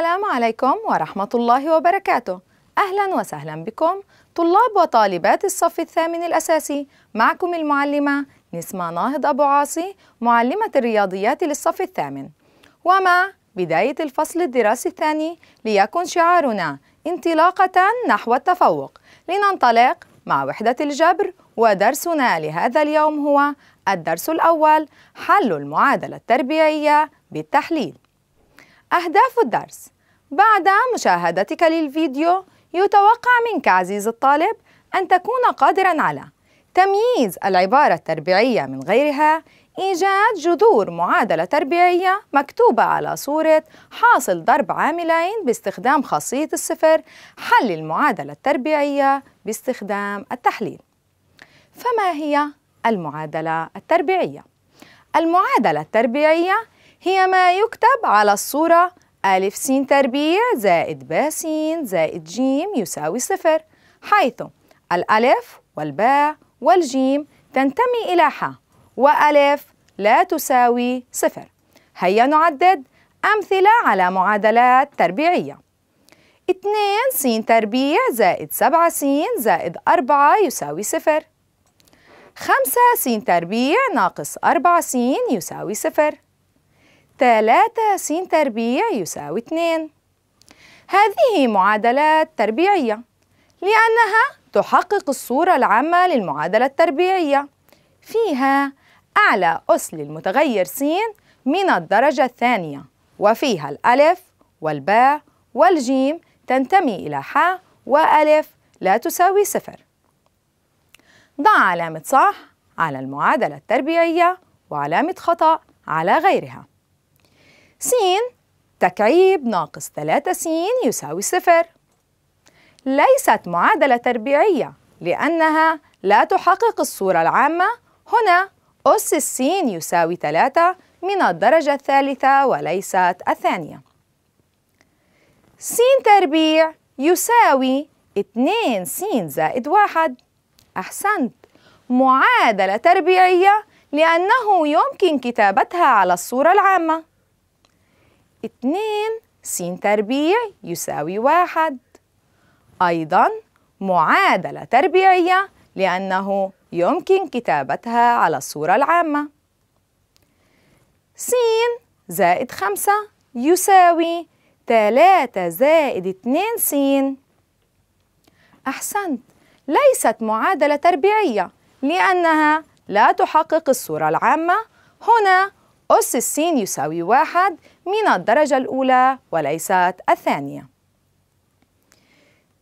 السلام عليكم ورحمة الله وبركاته. أهلا وسهلا بكم طلاب وطالبات الصف الثامن الأساسي. معكم المعلمة نسمة ناهض أبو عاصي معلمة الرياضيات للصف الثامن. ومع بداية الفصل الدراسي الثاني ليكن شعارنا انطلاقة نحو التفوق. لننطلق مع وحدة الجبر ودرسنا لهذا اليوم هو الدرس الأول حل المعادلة التربيعية بالتحليل. أهداف الدرس بعد مشاهدتك للفيديو يتوقع منك عزيزي الطالب أن تكون قادرا على تمييز العبارة التربيعية من غيرها إيجاد جذور معادلة تربيعية مكتوبة على صورة حاصل ضرب عاملين باستخدام خاصية الصفر حل المعادلة التربيعية باستخدام التحليل فما هي المعادلة التربيعية؟ المعادلة التربيعية هي ما يكتب على الصورة. ألف س تربيع زائد ب س زائد ج يساوي صفر حيث الألف والباء والجيم تنتمي إلى ح وألف لا تساوي صفر. هيا نعدد أمثلة على معادلات تربيعية. 2 س تربيع زائد 7 س زائد 4 يساوي صفر. 5 س تربيع ناقص 4 س يساوي صفر. 3 س تربيع يساوي 2 هذه معادلات تربيعية لأنها تحقق الصورة العامة للمعادلة التربيعية. فيها أعلى أس للمتغير س من الدرجة الثانية وفيها الألف والباء والجيم تنتمي إلى ح وألف لا تساوي صفر. ضع علامة صح على المعادلة التربيعية وعلامة خطأ على غيرها. س تكعيب ناقص 3 س يساوي صفر. ليست معادلة تربيعية لأنها لا تحقق الصورة العامة. هنا أس السين يساوي 3 من الدرجة الثالثة وليست الثانية. س تربيع يساوي 2 س زائد واحد. أحسنت. معادلة تربيعية لأنه يمكن كتابتها على الصورة العامة. 2 س تربيع يساوي واحد. أيضا معادلة تربيعية لأنه يمكن كتابتها على الصورة العامة. س زائد خمسة يساوي تلاتة زائد اتنين س أحسنت ليست معادلة تربيعية لأنها لا تحقق الصورة العامة. هنا أس السين يساوي واحد من الدرجة الأولى وليست الثانية.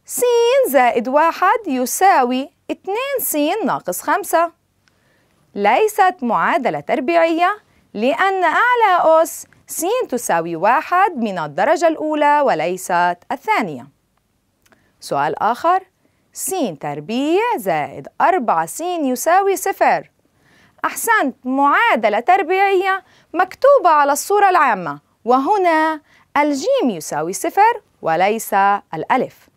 س زائد واحد يساوي اتنين س ناقص خمسة. ليست معادلة تربيعية لأن أعلى أس س تساوي واحد من الدرجة الأولى وليست الثانية. سؤال آخر. س تربيع زائد أربعة س يساوي صفر. أحسنت معادلة تربيعية مكتوبة على الصورة العامة. وهنا الجيم يساوي صفر وليس الألف.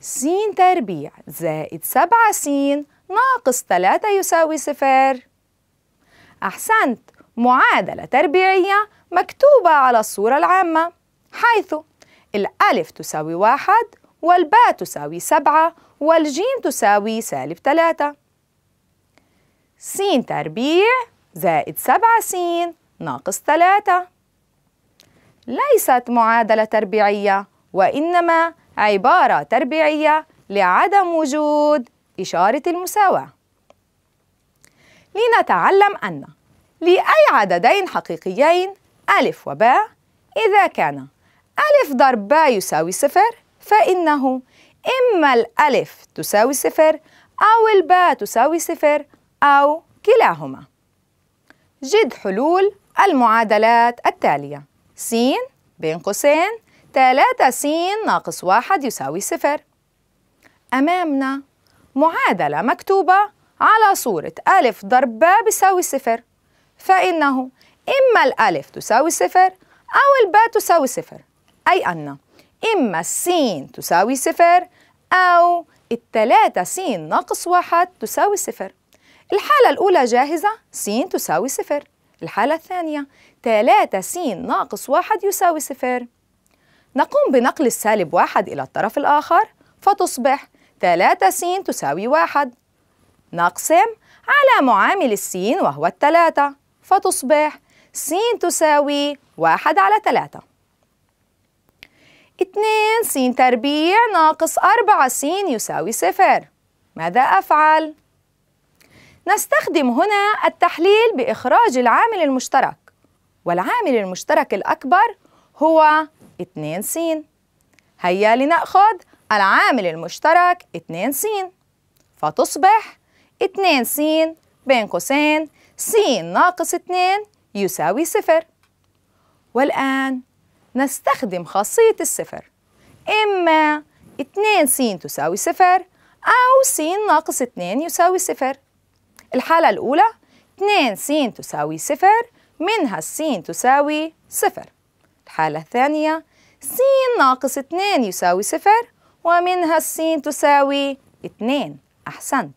س تربيع زائد سبعة س ناقص ثلاثة يساوي صفر. أحسنت معادلة تربيعية مكتوبة على الصورة العامة حيث الألف تساوي واحد والباء تساوي سبعة والجيم تساوي سالب ثلاثة. س تربيع زائد سبعة س ناقص ثلاثة. ليست معادلة تربيعية وإنما عبارة تربيعية لعدم وجود إشارة المساواة. لنتعلم أن لأي عددين حقيقيين ألف وباء إذا كان ألف ضرب باء يساوي صفر فإنه إما الألف تساوي صفر أو الباء تساوي صفر أو كلاهما. جد حلول المعادلات التالية. س بين قوسين 3 س ناقص واحد يساوي صفر. أمامنا معادلة مكتوبة على صورة ألف ضرب باء بيساوي صفر. فإنه إما الألف تساوي صفر أو الباء تساوي صفر. أي أن إما السين تساوي صفر أو التلاتة س ناقص واحد تساوي صفر. الحالة الأولى جاهزة س تساوي صفر. الحالة الثانية 3 س ناقص واحد يساوي صفر. نقوم بنقل السالب واحد إلى الطرف الآخر فتصبح 3 س تساوي واحد. نقسم على معامل السين وهو الثلاثة فتصبح س تساوي واحد على ثلاثة. اتنين س تربيع ناقص أربعة س يساوي صفر. ماذا أفعل؟ نستخدم هنا التحليل بإخراج العامل المشترك. والعامل المشترك الأكبر هو 2 س هيا لنأخذ العامل المشترك 2 س فتصبح 2 س بين قوسين س ناقص 2 يساوي صفر. والآن نستخدم خاصية الصفر. إما 2 س تساوي صفر أو س ناقص 2 يساوي صفر. الحالة الأولى 2 س تساوي صفر منها س تساوي صفر. الحالة الثانية س ناقص 2 يساوي صفر ومنها الس تساوي 2 أحسنت.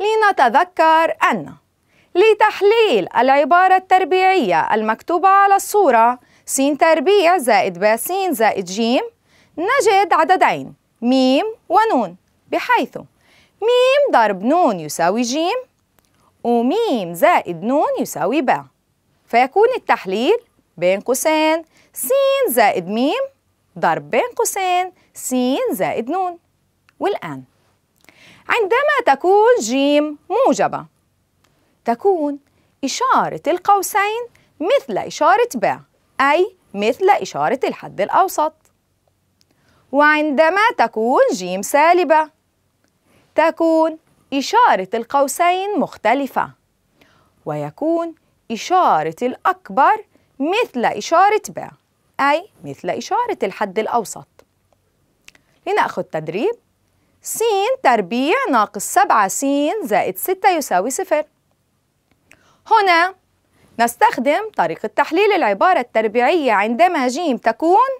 لنتذكر أن لتحليل العبارة التربيعية المكتوبة على الصورة س تربيع زائد ب س زائد ج نجد عددين ميم ونون. بحيث ميم ضرب نون يساوي ج وميم زائد نون يساوي ب فيكون التحليل بين قوسين. س زائد ميم ضرب بين قوسين. س زائد نون. والآن. عندما تكون جيم موجبة تكون إشارة القوسين مثل إشارة ب أي مثل إشارة الحد الأوسط. وعندما تكون جيم سالبة تكون إشارة القوسين مختلفة. ويكون إشارة الأكبر مثل إشارة ب أي مثل إشارة الحد الأوسط. لنأخذ تدريب. س تربيع ناقص سبعة س زائد ستة يساوي صفر. هنا نستخدم طريقة تحليل العبارة التربيعية عندما ج تكون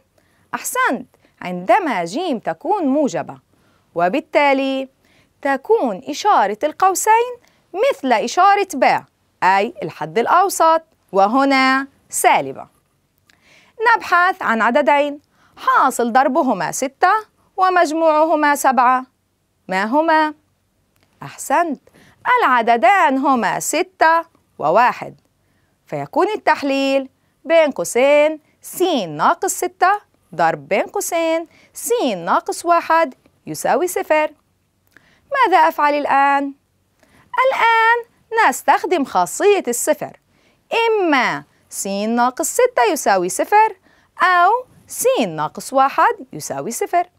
أحسنت عندما ج تكون موجبة. وبالتالي تكون إشارة القوسين مثل إشارة ب أي الحد الأوسط وهنا سالبة. نبحث عن عددين. حاصل ضربهما ستة ومجموعهما سبعة. ما هما؟ أحسنت. العددان هما ستة وواحد. فيكون التحليل بين قوسين س ناقص ستة ضرب بين قوسين س ناقص واحد يساوي صفر. ماذا أفعل الآن؟ الآن نستخدم خاصية الصفر. إما س ناقص ستة يساوي صفر أو س ناقص واحد يساوي صفر.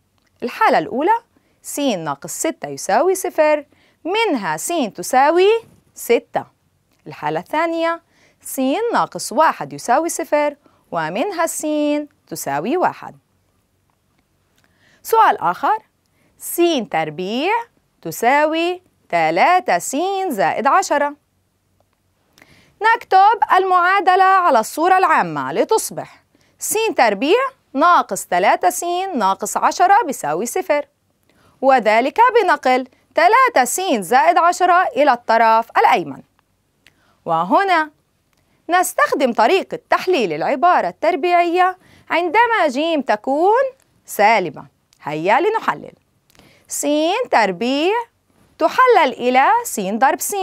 الحالة الأولى س ناقص ستة يساوي صفر منها س تساوي ستة. الحالة الثانية س ناقص واحد يساوي صفر ومنها س تساوي واحد. سؤال آخر س تربيع تساوي تلاتة س زائد عشرة. نكتب المعادلة على الصورة العامة لتصبح. س تربيع ناقص تلاتة س ناقص عشرة بيساوي صفر. وذلك بنقل تلاتة س زائد عشرة إلى الطرف الأيمن. وهنا نستخدم طريقة تحليل العبارة التربيعية عندما ج تكون سالبة هيا لنحلل. س تربيع تحلل إلى س ضرب س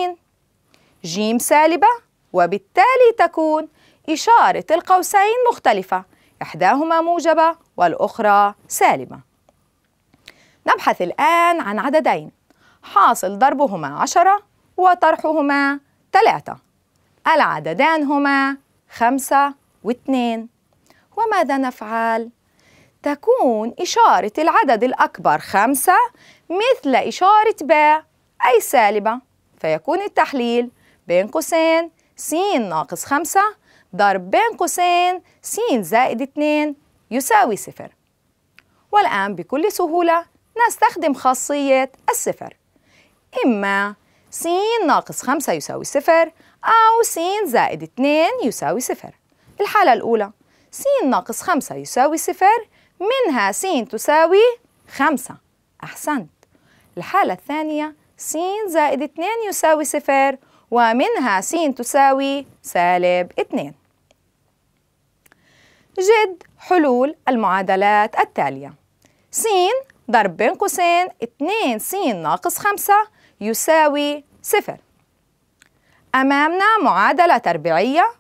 ج سالبة وبالتالي تكون إشارة القوسين مختلفة إحداهما موجبة والأخرى سالبة. نبحث الآن عن عددين حاصل ضربهما عشرة وطرحهما ثلاثة. العددان هما خمسة واثنين. وماذا نفعل؟ تكون إشارة العدد الأكبر خمسة مثل إشارة ب أي سالبة. فيكون التحليل بين قوسين س ناقص خمسة ضرب بين قوسين س زائد اتنين يساوي صفر. والآن بكل سهولة نستخدم خاصية الصفر. إما س ناقص خمسة يساوي صفر أو س زائد اتنين يساوي صفر. الحالة الأولى س ناقص خمسة يساوي صفر منها س تساوي خمسة. أحسنت. الحالة الثانية س زائد اتنين يساوي صفر ومنها س تساوي سالب 2 جد حلول المعادلات التالية. س ضرب بين قوسين 2 س ناقص 5 يساوي صفر. أمامنا معادلة تربيعية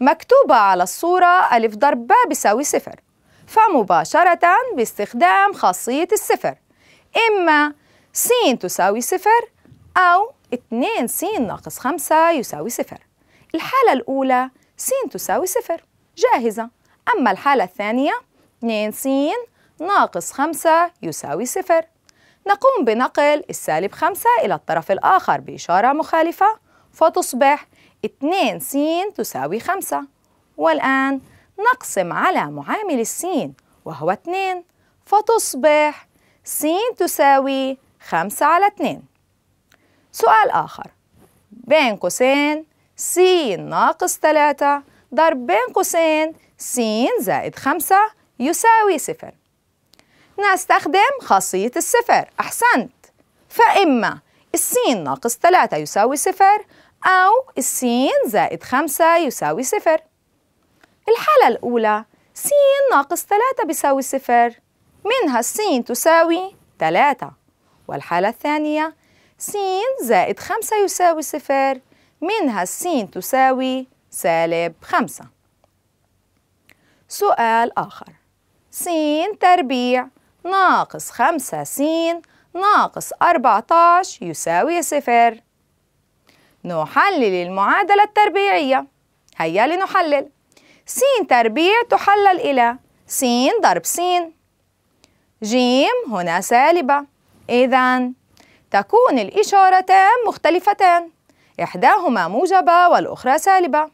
مكتوبة على الصورة ألف ضرب باء بيساوي صفر. فمباشرة باستخدام خاصية الصفر. إما س تساوي صفر أو 2 س ناقص 5 يساوي صفر. الحالة الأولى س تساوي صفر. جاهزة. أما الحالة الثانية 2 س ناقص 5 يساوي صفر. نقوم بنقل السالب 5 إلى الطرف الآخر بإشارة مخالفة فتصبح 2 س تساوي 5 والآن نقسم على معامل السين وهو 2 فتصبح س تساوي 5 على 2 سؤال آخر. بين قوسين س ناقص 3 ضرب بين قوسين س زائد 5 يساوي صفر. نستخدم خاصية الصفر. أحسنت. فإما السين ناقص 3 يساوي صفر أو السين زائد 5 يساوي صفر. الحالة الأولى س ناقص 3 بيساوي صفر منها السين تساوي 3 والحالة الثانية س زائد 5 يساوي صفر منها السين تساوي سالب 5 سؤال آخر. س تربيع ناقص خمسة س ناقص أربعة عشر يساوي صفر. نحلل المعادلة التربيعية. هيا لنحلل. س تربيع تحلل إلى س ضرب س جيم هنا سالبة. إذا تكون الإشارتان مختلفتان. إحداهما موجبة والأخرى سالبة.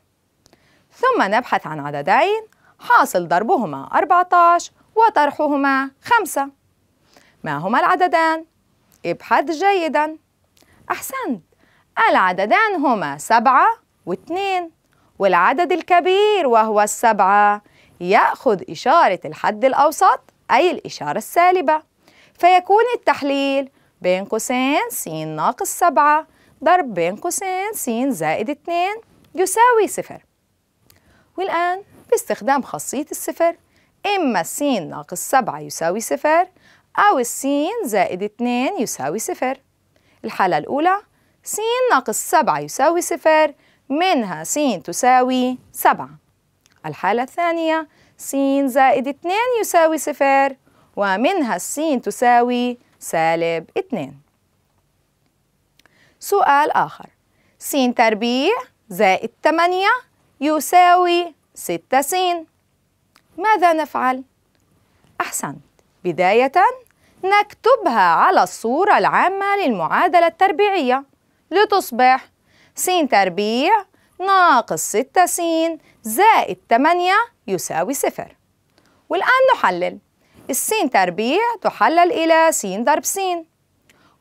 ثم نبحث عن عددين. حاصل ضربهما 14 وطرحهما خمسة. ما هما العددان؟ ابحث جيدا. أحسنت. العددان هما سبعة واثنين. والعدد الكبير وهو السبعة. يأخذ إشارة الحد الأوسط أي الإشارة السالبة. فيكون التحليل بين قوسين س ناقص سبعة ضرب بين قوسين س زائد اثنين يساوي صفر. والآن باستخدام خاصية الصفر. إما السين ناقص سبعة يساوي صفر أو السين زائد اتنين يساوي صفر. الحالة الأولى س ناقص سبعة يساوي صفر منها س تساوي سبعة. الحالة الثانية س زائد اتنين يساوي صفر ومنها السين تساوي سالب اتنين سؤال آخر. س تربيع زائد تمانية يساوي ستة س ماذا نفعل؟ أحسنت. بداية نكتبها على الصورة العامة للمعادلة التربيعية لتصبح س تربيع ناقص ستة س زائد تمانية يساوي صفر. والآن نحلل. السين تربيع تحلل إلى س ضرب س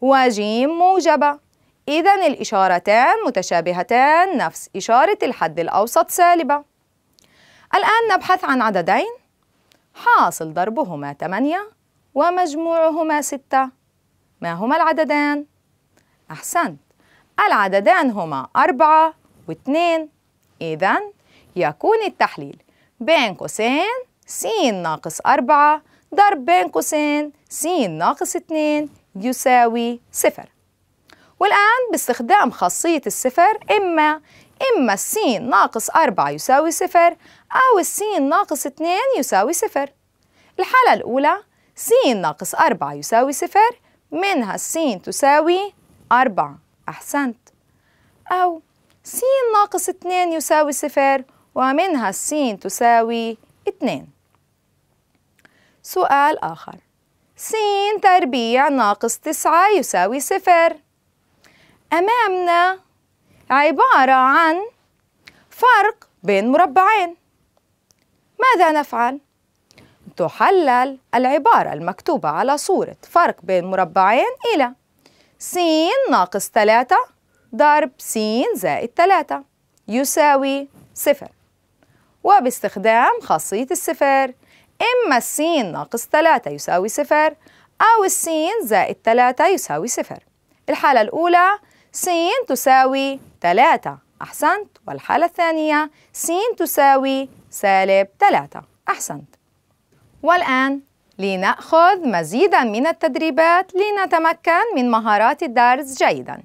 وجيم موجبة. إذا الإشارتان متشابهتان نفس إشارة الحد الأوسط سالبة. الآن نبحث عن عددين. حاصل ضربهما 8 ومجموعهما 6 ما هما العددان؟ أحسنت. العددان هما أربعة واثنين. إذا يكون التحليل بين قوسين س ناقص أربعة ضرب بين قوسين س ناقص اثنين يساوي صفر. والآن باستخدام خاصية الصفر إما إما السين ناقص أربعة يساوي صفر أو السين ناقص اثنين يساوي صفر. الحالة الأولى س ناقص أربعة يساوي صفر منها السين تساوي أربعة. أحسنت. أو س ناقص اثنين يساوي صفر ومنها السين تساوي اثنين سؤال آخر. س تربيع ناقص تسعة يساوي صفر. أمامنا عبارة عن فرق بين مربعين. ماذا نفعل؟ تحلل العبارة المكتوبة على صورة فرق بين مربعين إلى س ناقص 3 ضرب س زائد 3 يساوي صفر. وباستخدام خاصية الصفر إما السين ناقص 3 يساوي صفر أو السين زائد 3 يساوي صفر. الحالة الأولى س تساوي 3 أحسنت. والحالة الثانية س تساوي سالب 3 أحسنت. والآن لنأخذ مزيدا من التدريبات لنتمكن من مهارات الدرس جيدا.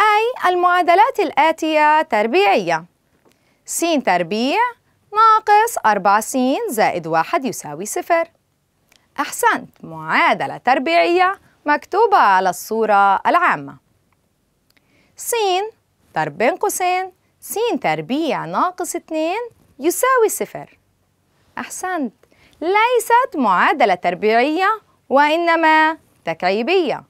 أي المعادلات الآتية تربيعية. س تربيع ناقص 4 س زائد 1 يساوي صفر. أحسنت. معادلة تربيعية مكتوبة على الصورة العامة. س ضرب بين قوسين س تربيع ناقص 2 يساوي صفر. أحسنت. ليست معادلة تربيعية وإنما تكعيبية.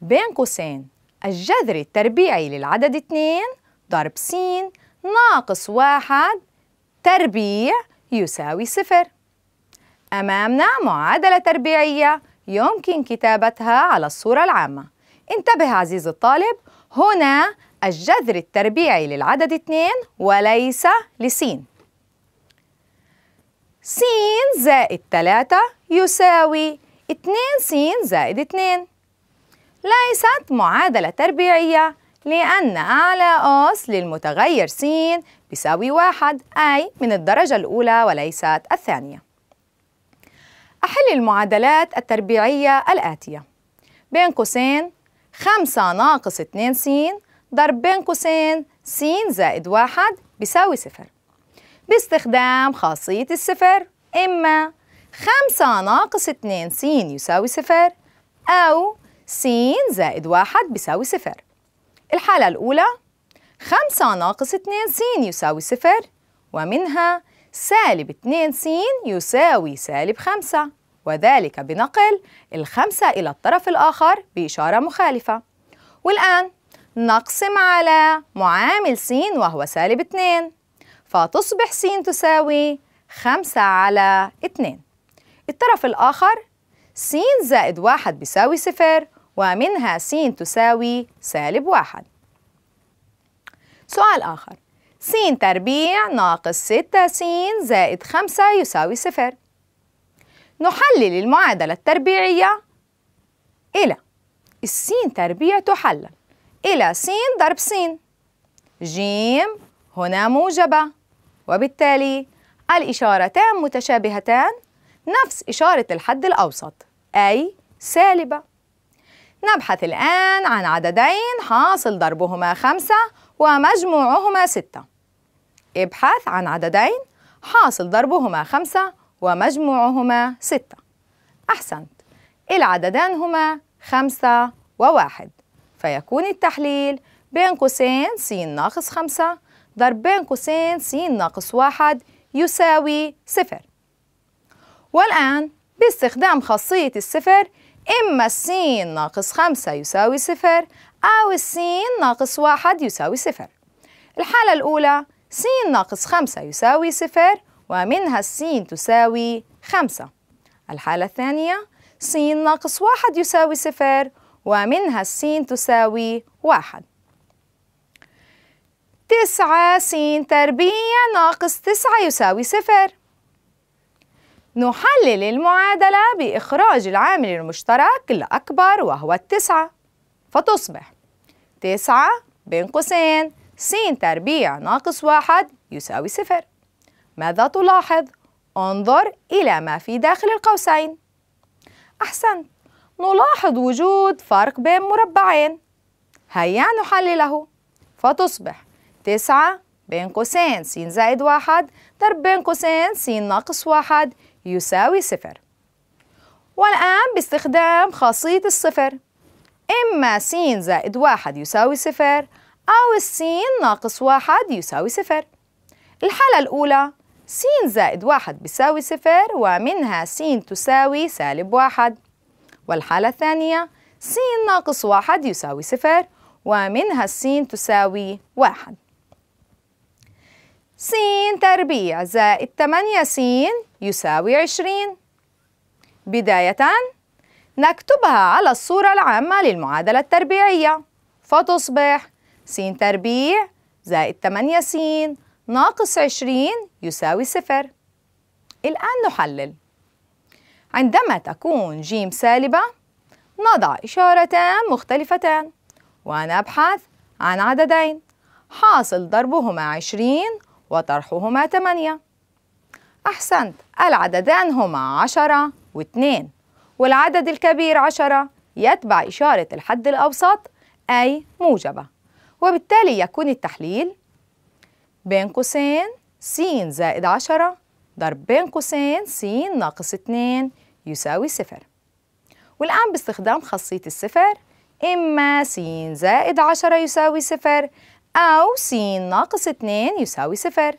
بين قوسين الجذر التربيعي للعدد 2 ضرب س ناقص واحد تربيع يساوي صفر. أمامنا معادلة تربيعية يمكن كتابتها على الصورة العامة. انتبه عزيزي الطالب هنا الجذر التربيعي للعدد 2 وليس لسين س زائد 3 يساوي 2 س زائد 2 ليست معادلة تربيعية لأن أعلى أس للمتغير س بيساوي واحد أي من الدرجة الأولى وليست الثانية. أحل المعادلات التربيعية الآتية. بين قوسين خمسة ناقص اتنين س ضرب بين قوسين س زائد واحد بيساوي صفر. باستخدام خاصية الصفر إما خمسة ناقص اتنين س يساوي صفر أو س زائد واحد بيساوي صفر. الحالة الأولى خمسة ناقص اتنين س يساوي صفر ومنها سالب اتنين س يساوي سالب خمسة وذلك بنقل الخمسة إلى الطرف الآخر بإشارة مخالفة. والآن نقسم على معامل س وهو سالب اتنين فتصبح س تساوي خمسة على اتنين. الطرف الآخر س زائد واحد بيساوي صفر ومنها س تساوي سالب واحد. سؤال آخر. س تربيع ناقص ستة س زائد خمسة يساوي صفر. نحلل المعادلة التربيعية إلى السين تربيع تحلل إلى س ضرب س جيم هنا موجبة. وبالتالي الإشارتان متشابهتان نفس إشارة الحد الأوسط أي سالبة. نبحث الآن عن عددين حاصل ضربهما خمسة ومجموعهما ستة. ابحث عن عددين حاصل ضربهما خمسة ومجموعهما ستة. أحسنت. العددان هما خمسة وواحد. فيكون التحليل بين قوسين س ناقص خمسة ضرب بين قوسين س ناقص واحد يساوي صفر. والآن باستخدام خاصية الصفر إما السين ناقص خمسة يساوي صفر أو السين ناقص واحد يساوي صفر. الحالة الأولى س ناقص خمسة يساوي صفر ومنها السين تساوي خمسة. الحالة الثانية س ناقص واحد يساوي صفر ومنها السين تساوي واحد. تسعة س تربيع ناقص تسعة يساوي صفر. نحلل المعادلة بإخراج العامل المشترك الأكبر وهو التسعة. فتصبح تسعة بين قوسين س تربيع ناقص واحد يساوي صفر. ماذا تلاحظ؟ انظر إلى ما في داخل القوسين. أحسنت نلاحظ وجود فرق بين مربعين. هيا نحلله. فتصبح تسعة بين قوسين س زائد واحد ضرب بين قوسين س ناقص واحد يساوي صفر. والآن باستخدام خاصية الصفر. إما س زائد واحد يساوي صفر أو السين ناقص واحد يساوي صفر. الحالة الأولى س زائد واحد بيساوي صفر ومنها س تساوي سالب واحد. والحالة الثانية س ناقص واحد يساوي صفر ومنها السين تساوي واحد. س تربيع زائد 8 س يساوي 20 بداية نكتبها على الصورة العامة للمعادلة التربيعية. فتصبح س تربيع زائد 8 س ناقص 20 يساوي صفر. الآن نحلل. عندما تكون ج سالبة نضع إشارتان مختلفتان ونبحث عن عددين. حاصل ضربهما عشرين وطرحهما ثمانية. أحسنت. العددان هما عشرة واثنين. والعدد الكبير عشرة يتبع إشارة الحد الأوسط أي موجبة. وبالتالي يكون التحليل بين قوسين س زائد عشرة ضرب بين قوسين س ناقص اتنين يساوي صفر. والآن باستخدام خاصية الصفر إما س زائد عشرة يساوي صفر أو س ناقص اتنين يساوي صفر.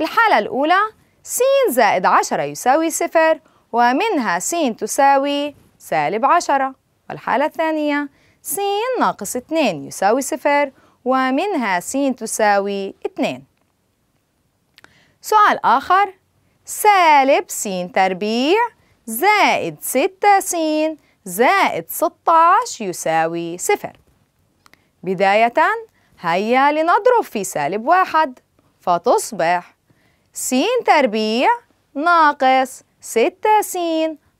الحالة الأولى س زائد عشرة يساوي صفر ومنها س تساوي سالب عشرة. والحالة الثانية س ناقص اتنين يساوي صفر ومنها س تساوي اتنين سؤال آخر سالب س تربيع زائد ستة س زائد ستاش يساوي صفر. بداية هيا لنضرب في سالب واحد فتصبح س تربيع ناقص ستة س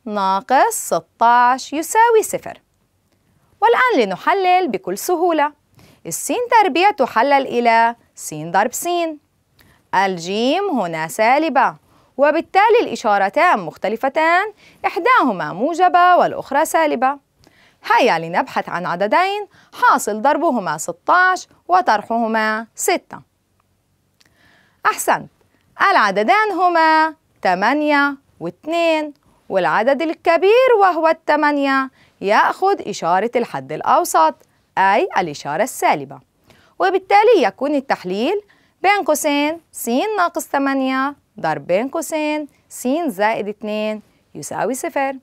ناقص ستاش يساوي صفر. والآن لنحلل بكل سهولة. السين تربيع تحلل إلى س ضرب س الجيم هنا سالبة وبالتالي الإشارتان مختلفتان إحداهما موجبة والأخرى سالبة. هيا لنبحث عن عددين حاصل ضربهما 16 وطرحهما 6 أحسنت. العددان هما 8 و2 والعدد الكبير وهو الثمانية يأخذ إشارة الحد الأوسط أي الإشارة السالبة. وبالتالي يكون التحليل بين قوسين س ناقص 8 ضرب بين قوسين س زائد 2 يساوي صفر.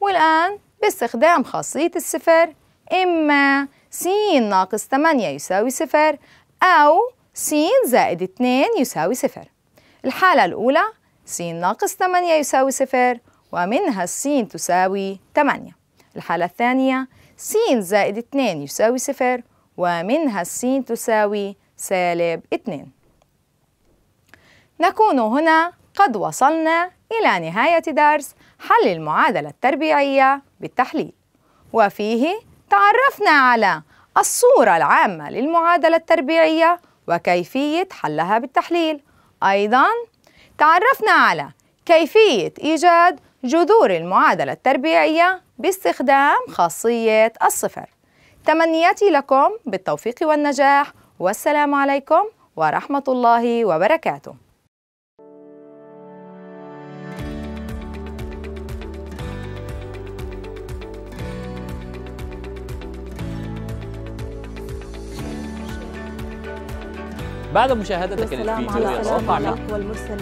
والآن باستخدام خاصية الصفر إما س ناقص 8 يساوي صفر أو س زائد 2 يساوي صفر. الحالة الأولى س ناقص 8 يساوي صفر ومنها السين تساوي 8 الحالة الثانية س زائد 2 يساوي صفر ومنها السين تساوي سالب 2 نكون هنا قد وصلنا إلى نهاية درس. حل المعادلة التربيعية بالتحليل. وفيه تعرفنا على الصورة العامة للمعادلة التربيعية وكيفية حلها بالتحليل. أيضا تعرفنا على كيفية إيجاد جذور المعادلة التربيعية باستخدام خاصية الصفر. تمنياتي لكم بالتوفيق والنجاح. والسلام عليكم ورحمة الله وبركاته. بعد مشاهدتك للفيديو يتوقع أشرف منك الأقوى المرسل